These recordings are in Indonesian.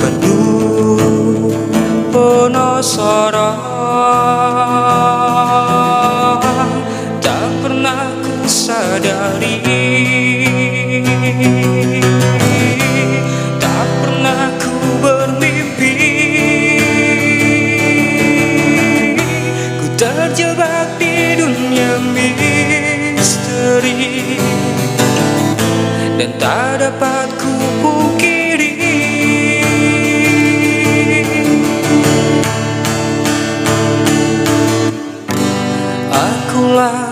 Penuh penasaran Tak pernah ku sadari Tak pernah ku bermimpi. Ku terjebak di dunia misteri. Dan tak dapat ku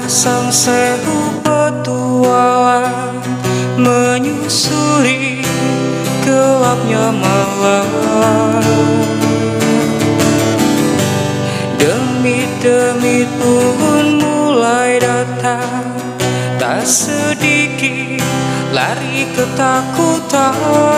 sang sehu petualang Menyusuri gelapnya malam. Demit-demit pun mulai datang Tak sedikit lari ketakutan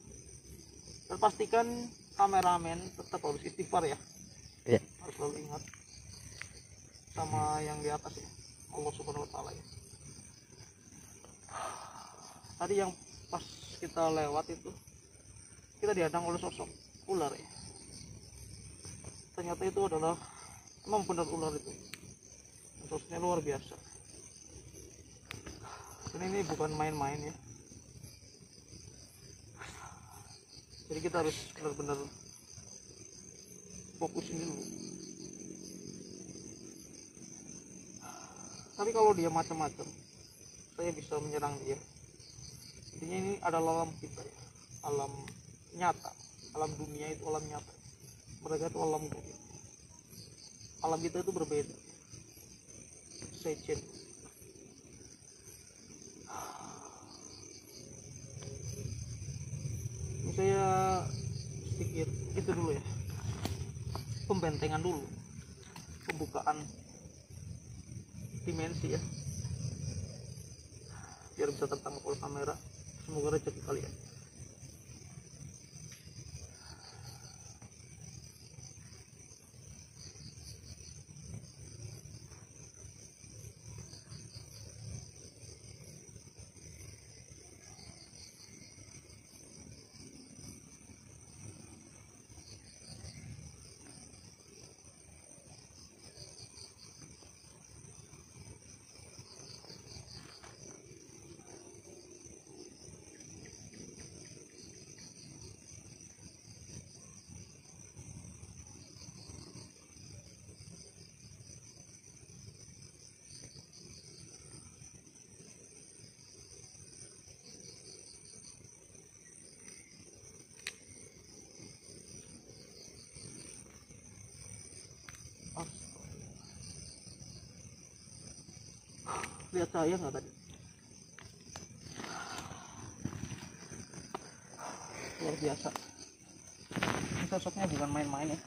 Dan pastikan kameramen tetap harus istighfar ya, Iya. harus selalu ingat sama yang di atas ya, Allah Subhanahu Wa Taala ya. Tadi yang pas kita lewat itu kita dihadang oleh sosok ular ya. Ternyata itu adalah emang benar ular itu. Sosoknya luar biasa. Dan ini bukan main-main ya jadi kita harus benar-benar fokus ini dulu. Tapi kalau dia macam-macam saya bisa menyerang dia. Intinya ini adalah alam kita ya. Alam nyata. Alam dunia itu alam nyata. Mereka itu alam gaib alam kita itu berbeda. Sejen ini saya sedikit itu dulu ya. Pembentengan dulu. Pembukaan dimensi ya. Biar bisa tertangkap oleh kamera. Semoga rezeki kalian lihat saya nggak tadi luar biasa. Ini sosoknya bukan main-main ya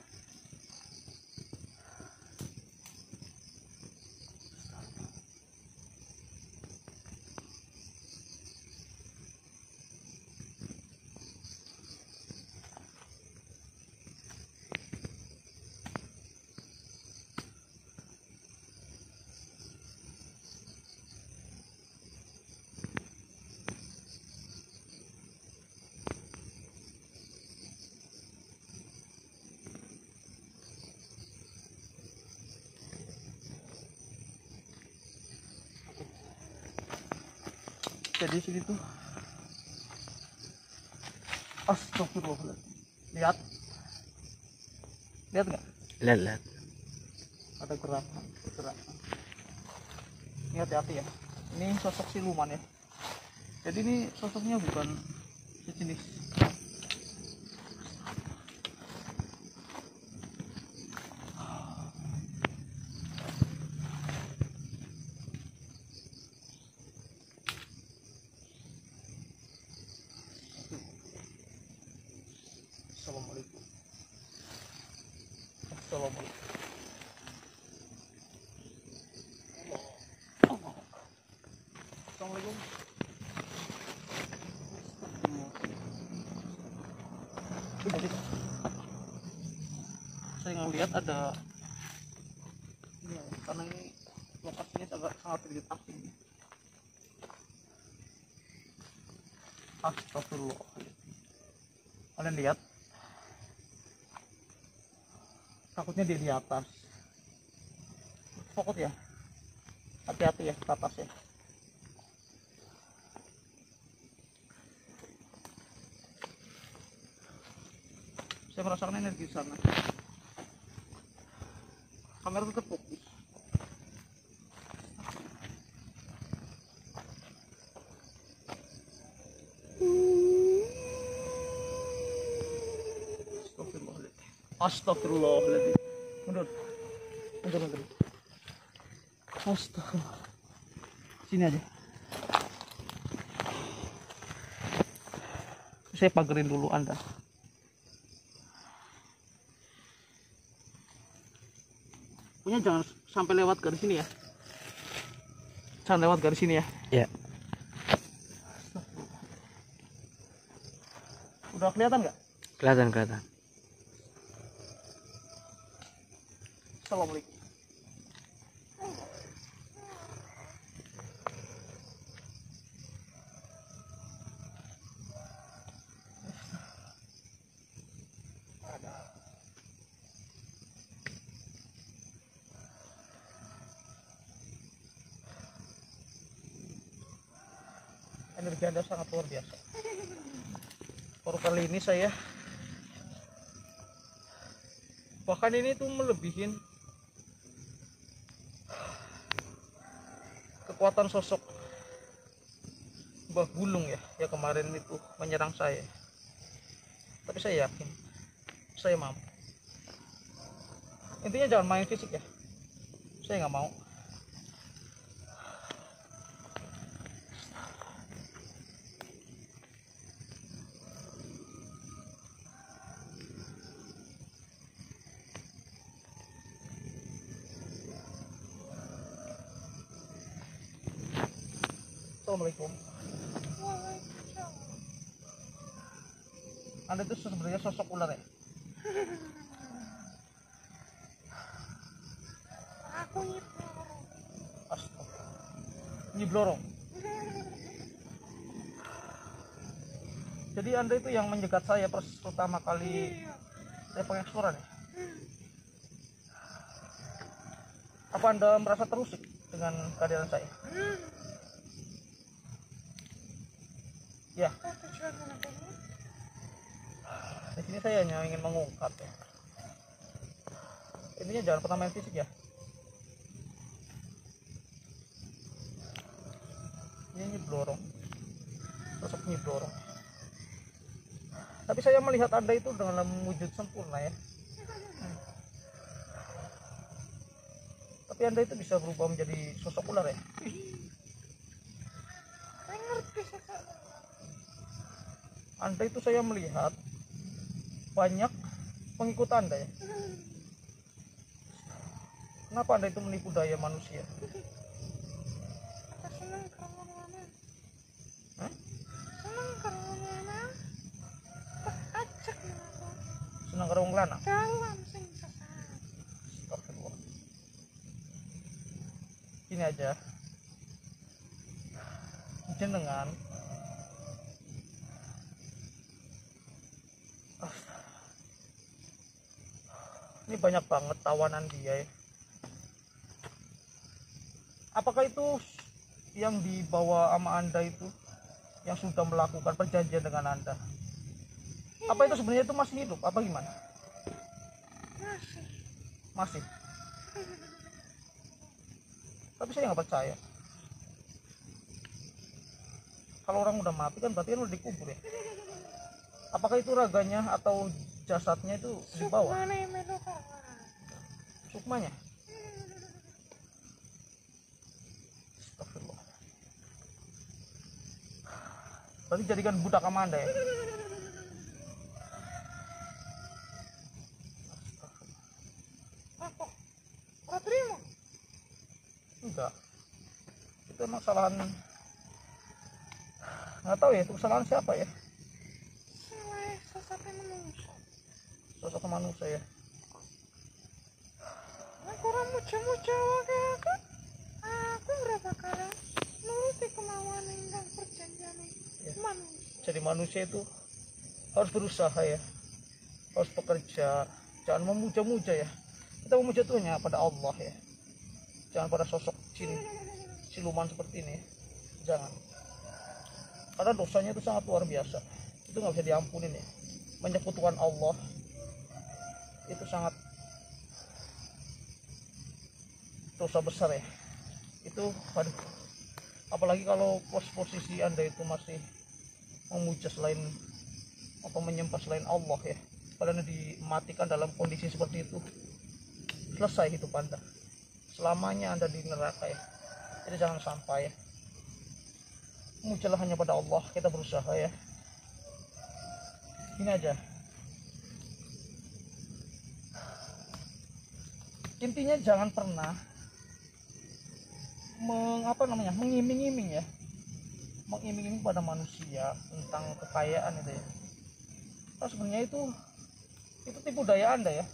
jadi sini tuh astagfirullahaladzim lihat lihat nggak lihat lihat ada gerakan gerakan ini hati-hati ya ini sosok siluman ya jadi ini sosoknya bukan sejenis Assalamualaikum Assalamualaikum Assalamualaikum. Jadi, saya ngelihat ada ya, karena ini lokasinya agak sangat sedikit asing. Astagfirullah. Kalian lihat? Takutnya dia di atas. Fokus ya. Hati-hati ya ke atas ya. Saya merasakan energi sana. Kamera tetap fokus. Astagfirullahaladzim. Astagfirullahaladzim. Mundur. Mundur mundur. Astagfirullah. Sini aja. Saya pagerin dulu anda punya jangan sampai lewat garis sini ya. Jangan lewat garis sini ya. Ya udah kelihatan nggak? Kelihatan kelihatan. Assalamualaikum energi anda sangat luar biasa. Baru kali ini saya bahkan ini tuh melebihin kekuatan sosok Mbah Bulung ya ya kemarin itu menyerang saya. Tapi saya yakin saya mampu. Intinya jangan main fisik ya. Saya nggak mau Assalamualaikum. Anda itu sebenarnya sosok ular ya? Aku itu Astaga. Ini blorong. Jadi Anda itu yang menjegat saya pertama kali saya pengeksploran ya? Apa Anda merasa terusik dengan kehadiran saya? Ya, apa tujuan menegaknya? Di sini saya hanya ingin mengungkap ya. Intinya jangan pernah main fisik ya. Ini ini blorong. Sosok ini blorong. Tapi saya melihat Anda itu dalam wujud sempurna ya. Hmm. Tapi anda itu bisa berubah menjadi sosok ular ya anda itu saya melihat banyak pengikut anda ya kenapa anda itu menipu daya manusia. Hah? Senang karo wong lanang ini aja. Jenengan ini banyak banget tawanan dia ya. apakah itu yang dibawa sama anda itu? Yang sudah melakukan perjanjian dengan anda? Apa itu sebenarnya itu masih hidup? Apa gimana? Masih. tapi saya nggak percaya. Kalau orang udah mati kan berarti kan udah dikubur ya? Apakah itu raganya atau jasadnya itu melu kawan? sukmanya Astagfirullah berarti jadikan budak sama anda ya? Kau terima? enggak itu emang kesalahan nggak tahu ya itu kesalahan siapa ya sosok manusia ya Aku aku. Aku berapa kali nuruti kemauan dan perjanjian Ya. manusia. jadi manusia itu harus berusaha ya. Harus bekerja. Jangan memuja-muja ya. Kita memuja tuhnya pada Allah ya. Jangan pada sosok jin siluman seperti ini jangan. Karena dosanya itu sangat luar biasa. Itu nggak bisa diampunin ya. Menyekutukan Allah itu sangat dosa besar ya. Itu aduh apalagi kalau pos posisi anda itu masih memuja selain atau menyembah selain Allah ya. Padahal dimatikan dalam kondisi seperti itu. Selesai hidup anda. Selamanya anda di neraka ya. Jadi jangan sampai ya. Memujalah hanya pada Allah. Kita berusaha ya. Ini aja intinya jangan pernah meng, apa namanya mengiming-iming ya. Mengiming-iming pada manusia tentang kekayaan itu ya. Nah, sebenarnya itu itu tipu daya anda ya.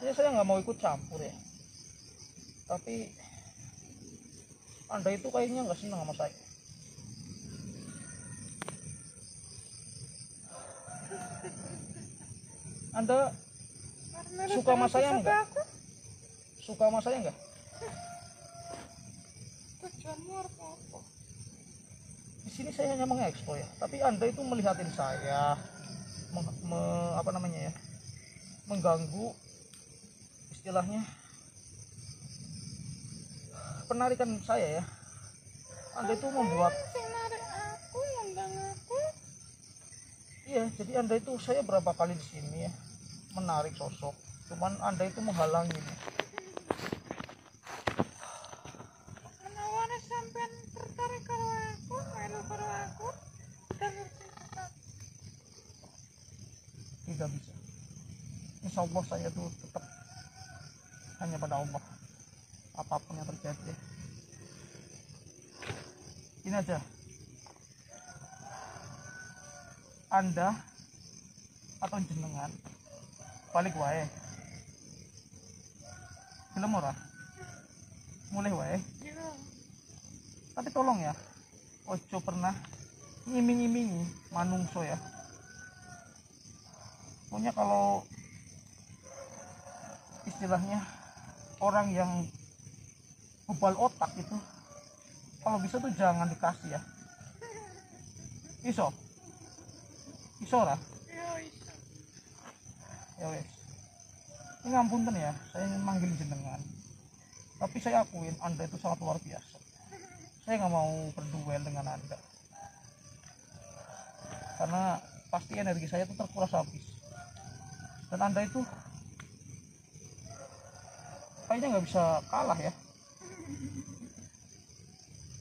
Ya saya nggak mau ikut campur ya. Tapi anda itu kayaknya nggak senang sama saya. Anda Suka sama saya enggak? Aku? Suka sama saya nggak? Tujuanmu apa? di sini saya hanya mengekspor ya. Tapi anda itu melihatin saya meng- me- apa namanya ya mengganggu istilahnya penarikan saya ya. Anda itu membuat iya jadi anda itu saya berapa kali di sini ya menarik sosok cuman anda itu menghalangi sampean tertarik karo aku, melu karo aku. Dan ngerti sesat. tidak bisa insya Allah saya tuh tetap hanya pada Allah apa pun yang terjadi ini aja anda atau jenengan balik wae. Belum ora? Mulai wae? Tapi tolong ya ojo pernah ngiming-imingi manungso ya. Pokoknya kalau istilahnya orang yang bebal otak itu kalau bisa tuh jangan dikasih ya. Iso? Iso lah. Ya wes ini ngapunten ya saya ingin manggil jenengan. Tapi saya akuin anda itu sangat luar biasa. Saya nggak mau berduel dengan anda. Karena pasti energi saya itu terkuras habis. Dan anda itu kayaknya nggak bisa kalah ya.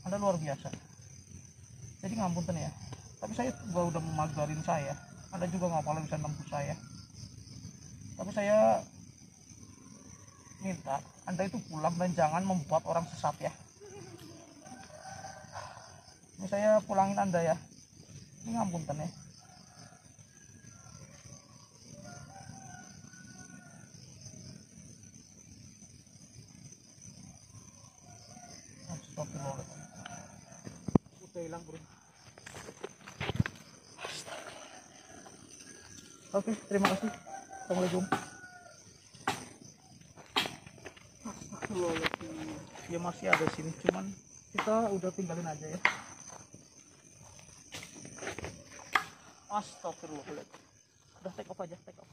Anda luar biasa. Jadi ngapunten ya. Tapi saya juga udah memagarin saya. Anda juga nggak boleh bisa nembus saya tapi saya minta anda itu pulang dan jangan membuat orang sesat ya ini saya pulangin anda ya ini ngapunten ya. Udah hilang bro. Oke, terima kasih. Assalamualaikum. Ya masih ada sini, cuman kita udah tinggalin aja ya. Astagfirullahaladzim. Udah take off aja, take off.